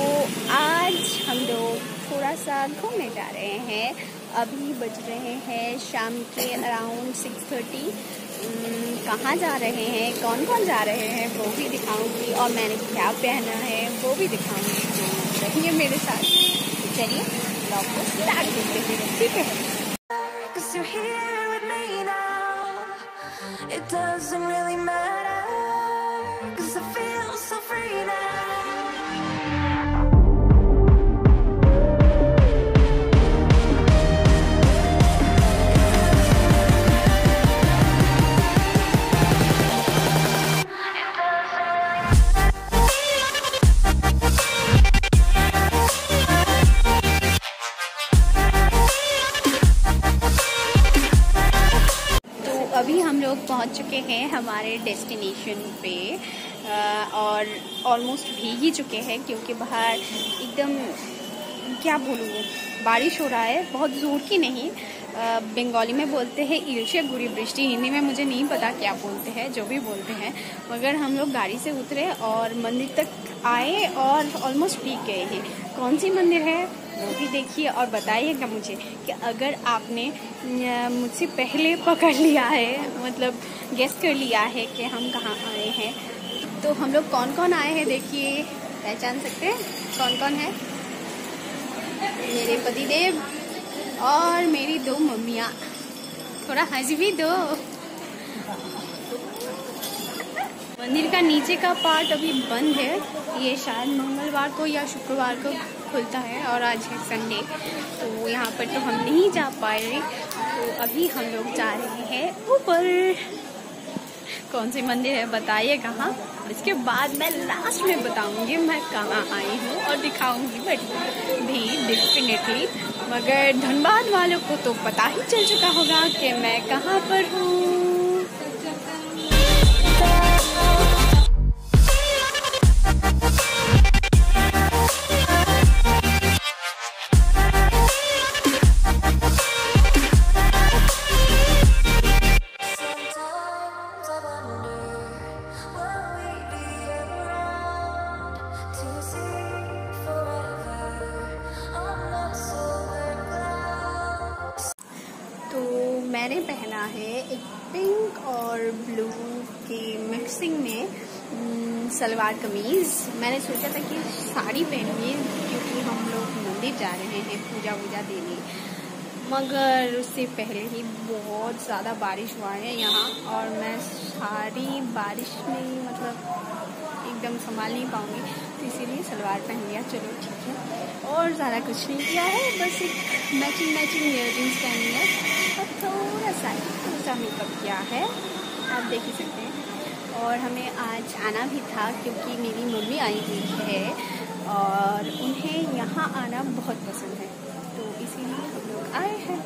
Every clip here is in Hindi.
तो आज हम लोग थोड़ा सा घूमने जा रहे हैं। अभी बज रहे हैं शाम के अराउंड सिक्स थर्टी कहाँ जा रहे हैं? कौन कौन जा रहे हैं? वो भी दिखाऊँगी और मैंने क्या पहना है, वो भी दिखाऊँगी। तो रहिए मेरे साथ। चलिए हैं। ठीक है. It doesn't really matter. I feel पहुँच चुके हैं हमारे डेस्टिनेशन पे और ऑलमोस्ट भीग ही चुके हैं क्योंकि बाहर एकदम, क्या बोलूँ, बारिश हो रहा है, बहुत ज़ोर की नहीं। बंगाली में बोलते हैं ईर्ष्या गुरी वृष्टि हिंदी में मुझे नहीं पता क्या बोलते हैं, जो भी बोलते हैं, मगर हम लोग गाड़ी से उतरे और मंदिर तक आए और ऑलमोस्ट भीग गए हैं। कौन सी मंदिर है? वो भी देखिए और बताइएगा मुझे कि अगर आपने मुझसे पहले पकड़ लिया है मतलब गेस कर लिया है कि हम कहाँ आए हैं तो हम लोग कौन कौन आए हैं देखिए, पहचान सकते हैं? कौन कौन है? मेरे पतिदेव और मेरी दो मम्मियाँ। थोड़ा हंस भी दो। मंदिर का नीचे का पार्ट अभी बंद है, ये शायद मंगलवार को या शुक्रवार को खुलता है और आज है संडे तो यहाँ पर तो हम नहीं जा पाए तो अभी हम लोग जा रहे हैं ऊपर। कौन सी मंदिर है बताइए कहाँ? इसके बाद मैं लास्ट में बताऊँगी मैं कहाँ आई हूँ और दिखाऊँगी बट भी डेफिनेटली मगर धनबाद वालों को तो पता ही चल चुका होगा कि मैं कहाँ पर हूँ। पहना है एक पिंक और ब्लू की मिक्सिंग में सलवार कमीज। मैंने सोचा था कि साड़ी पहनिए क्योंकि हम लोग मंदिर जा रहे हैं पूजा वूजा देने। मगर उससे पहले ही बहुत ज़्यादा बारिश हुआ है यहाँ और मैं सारी बारिश में मतलब एकदम संभाल नहीं पाऊँगी। तो इसीलिए सलवार पहन लिया। चलो ठीक है। और ज़्यादा कुछ नहीं किया है, बस एक मैचिंग मैचिंग इयर रिंग्स पहनी है और थोड़ा सा थोड़ा सा मेकअप किया है। आप देख ही सकते हैं। और हमें आज आना भी था, क्योंकि मेरी मम्मी आई हुई है। और उन्हें यहाँ आना बहुत पसंद है। तो इसीलिए हम लोग आए हैं।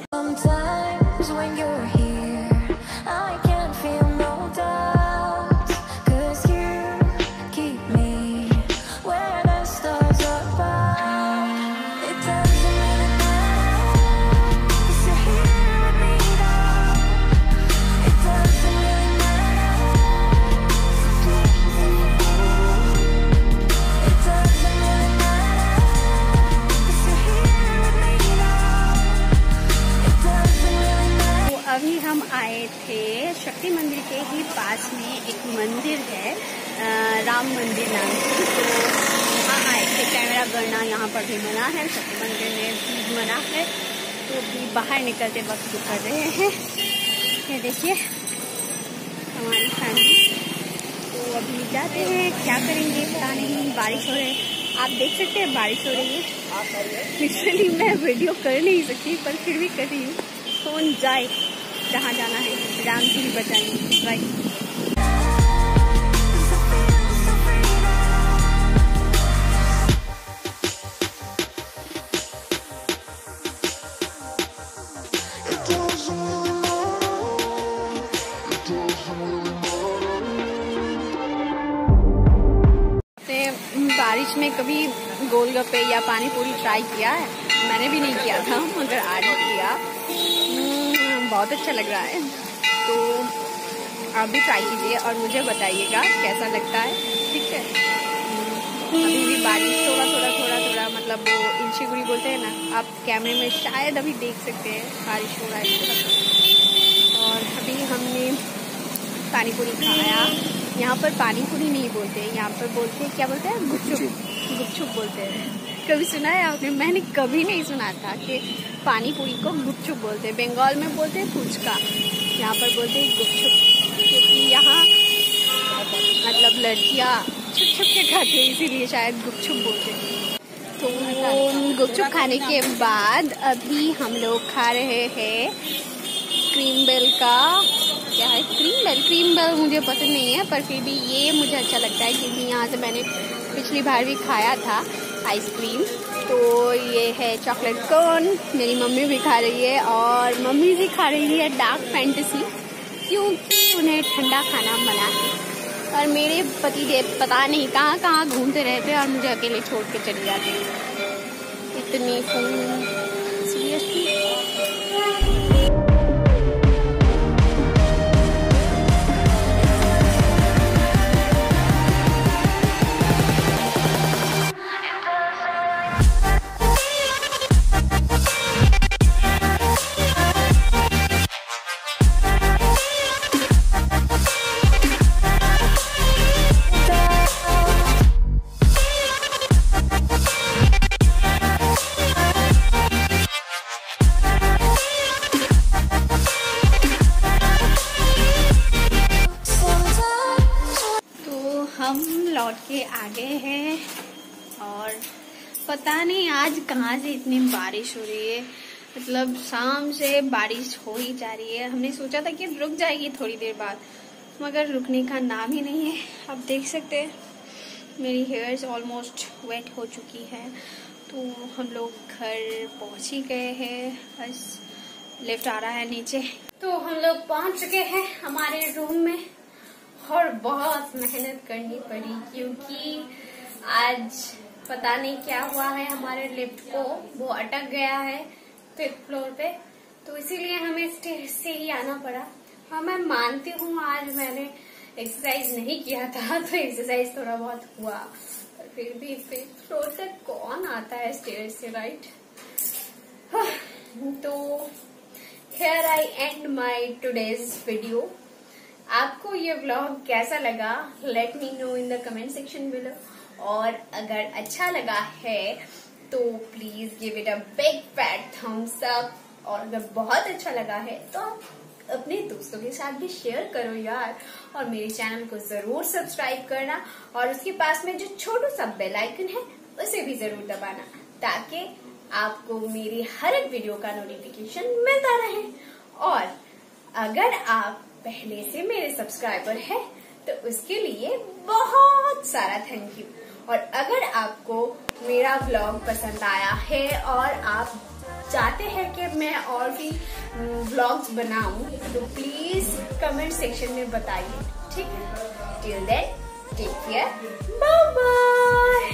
ही पास में एक मंदिर है राम मंदिर नाम की तो वहाँ आए थे, कैमरा करना यहाँ पर भी मना है शक्ति मंदिर में भी मना है तो भी बाहर निकलते वक्त जो कर रहे हैं। ये देखिए, हमारी फैमिली तो अभी जाते हैं, क्या करेंगे? पता नहीं, बारिश हो रही है। आप देख सकते हैं, बारिश हो रही है। लिटरली मैं वीडियो कर नहीं सकती, पर फिर भी कर रही हूँ। फ़ोन जाए, जहाँ जाना है। जान भी बचाएँगे। बाय बारिश में कभी गोलगप्पे या पानी पूरी ट्राई किया है? मैंने भी नहीं किया था, मगर आज किया। बहुत अच्छा लग रहा है। तो आप भी ट्राई कीजिए और मुझे बताइएगा कैसा लगता है। ठीक है? अभी भी बारिश थोड़ा थोड़ा थोड़ा थोड़ा मतलब वो इंशीगुड़ी बोलते हैं ना आप कैमरे में शायद अभी देख सकते हैं बारिश हो रहा है थोड़ा थोड़ा। और अभी हमने पानी पूरी खाया। यहाँ पर पानी पूरी नहीं बोलते यहाँ पर बोलते हैं क्या बोलते हैं? गुपचुप। गुपचुप बोलते हैं। कभी सुना है आपने? मैंने कभी नहीं सुना था कि पानी पूरी को गुपचुप बोलते हैं। बंगाल में बोलते हैं फुचका। यहाँ पर बोलते हैं गुपचुप। क्योंकि यहाँ मतलब लड़कियाँ छुप छुप के खाती है, इसीलिए शायद गुपचुप बोलते हैं। तो गुपचुप खाने के बाद अभी हम लोग खा रहे हैं क्रीम बेल का। क्या है? Cream bell? क्रीम बेल मुझे पसंद नहीं है, पर फिर भी ये मुझे अच्छा लगता है क्योंकि यहाँ से मैंने पिछली बार भी खाया था। आइसक्रीम। तो ये है चॉकलेट कॉर्न, मेरी मम्मी भी खा रही है और मम्मी भी खा रही है डार्क फैंटेसी, क्योंकि उन्हें ठंडा खाना मना है। और मेरे पति देव पता नहीं कहाँ कहाँ घूमते रहते हैं और मुझे अकेले छोड़ के चले जाते हैं। इतनी पता नहीं आज कहाँ से इतनी बारिश हो रही है। मतलब शाम से बारिश हो ही जा रही है। हमने सोचा था कि रुक जाएगी थोड़ी देर बाद, मगर रुकने का नाम ही नहीं है। आप देख सकते हैं, मेरी हेयर्स ऑलमोस्ट वेट हो चुकी है। तो हम लोग घर पहुँच ही गए हैं। बस लिफ्ट आ रहा है नीचे। तो हम लोग पहुँच चुके हैं हमारे रूम में, और बहुत मेहनत करनी पड़ी, क्योंकि आज पता नहीं क्या हुआ है, हमारे लिफ्ट को वो अटक गया है फिफ्थ फ्लोर पे। तो इसीलिए हमें स्टेज से ही आना पड़ा। हाँ मैं मानती हूँ, आज मैंने एक्सरसाइज नहीं किया था तो एक्सरसाइज थोड़ा बहुत हुआ। पर फिर भी फिफ्थ फ्लोर से कौन आता है स्टेज से राइट तो here I end my today's video आपको ये व्लॉग कैसा लगा? Let me know in the comment section below और अगर अच्छा लगा है तो please give it a big fat thumbs up और अगर बहुत अच्छा लगा है तो अपने दोस्तों के साथ भी शेयर करो यार। और मेरे चैनल को ज़रूर सब्सक्राइब करना। और उसके पास में जो छोटू सा बेल आइकन है, उसे भी ज़रूर दबाना, ताकि आपको मेरी हर एक वीडियो का नोटिफिकेशन मिलता रहे। और अगर आप पहले से मेरे सब्सक्राइबर हैं तो उसके लिए बहुत सारा थैंक यू और अगर आपको मेरा ब्लॉग पसंद आया है और आप चाहते हैं कि मैं और भी ब्लॉग्स बनाऊँ तो प्लीज़ कमेंट सेक्शन में बताइए, ठीक है? Till then take care bye bye